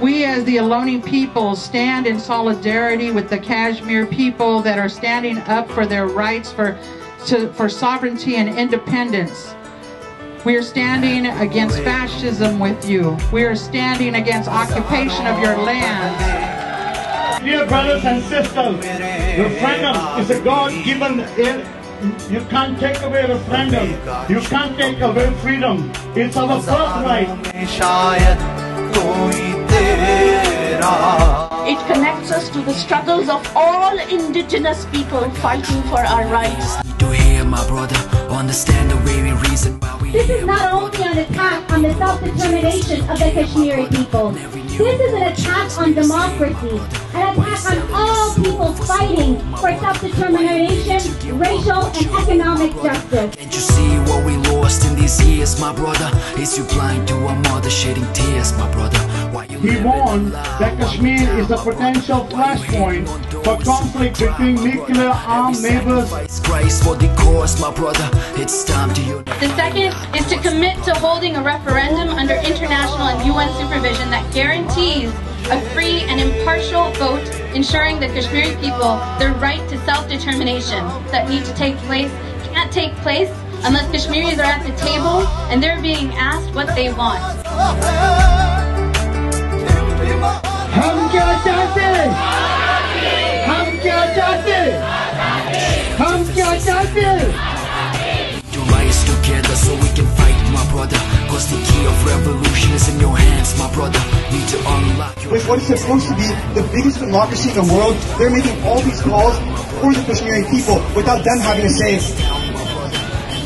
We, as the Ohlone people, stand in solidarity with the Kashmir people that are standing up for their rights for, to, for sovereignty and independence. We are standing against fascism with you. We are standing against occupation of your land. Dear brothers and sisters, referendum is a God-given eh, you can't take away referendum. You can't take away freedom. It's our birthright. It connects us to the struggles of all indigenous people fighting for our rights. To hear my brother, understand the very reason This is not only an attack on the self-determination of the Kashmiri people. This is an attack on democracy, an attack on all people fighting for self-determination, racial and economic justice. Can't you see what we lost in these years, my brother? Is you blind to a mother shedding tears, my brother? Why you He warned that Kashmir is a potential flashpoint for conflict between nuclear armed neighbors. For the cause, my brother. It's time to unite. The second is to commit to holding a referendum under international and UN supervision that guarantees a free and impartial vote ensuring the Kashmiri people their right to self-determination that need to take place can't take place unless Kashmiris are at the table and they're being asked what they want. हम क्या चाहते हम क्या चाहते हम क्या चाहते To rise together so we can fight, my brother. Cause the key of revolution is in your hands, my brother. Need to unlock your. with what is supposed to be the biggest democracy in the world, they're making all these calls for the Kashmiri people without them having a say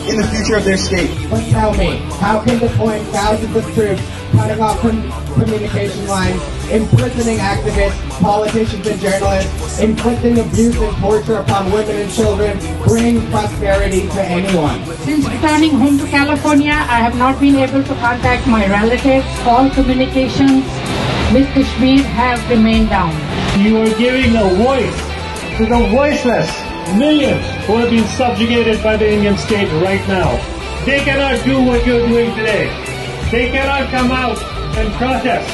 in the future of their state. But tell me, how can deploying thousands of troops, cutting off com- communication lines, imprisoning activists, politicians and journalists, inflicting abuse and torture upon women and children bring prosperity to anyone? Since returning home to California, I have not been able to contact my relatives. All communications with Kashmir have remained down. You are giving a voice to the voiceless millions who are being subjugated by the Indian state right now. They cannot do what you're doing today. They cannot come out and protest.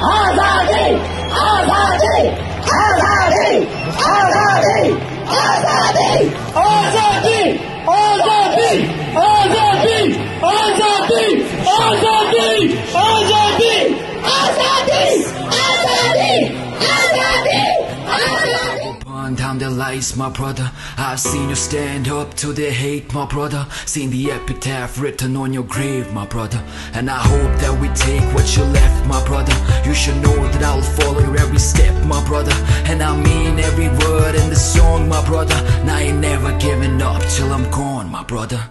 आज़ादी आज़ादी आज़ादी आज़ादी आज़ादी। आज़ादी आज़ादी आज़ादी आज़ादी आज़ादी आज़ादी। Lies, my brother. I've seen you stand up to the hate, my brother. Seen the epitaph written on your grave, my brother. And I hope that we take what you left, my brother. You should know that I'll follow your every step, my brother. And I mean every word in the song, my brother. And I ain't never giving up till I'm gone, my brother.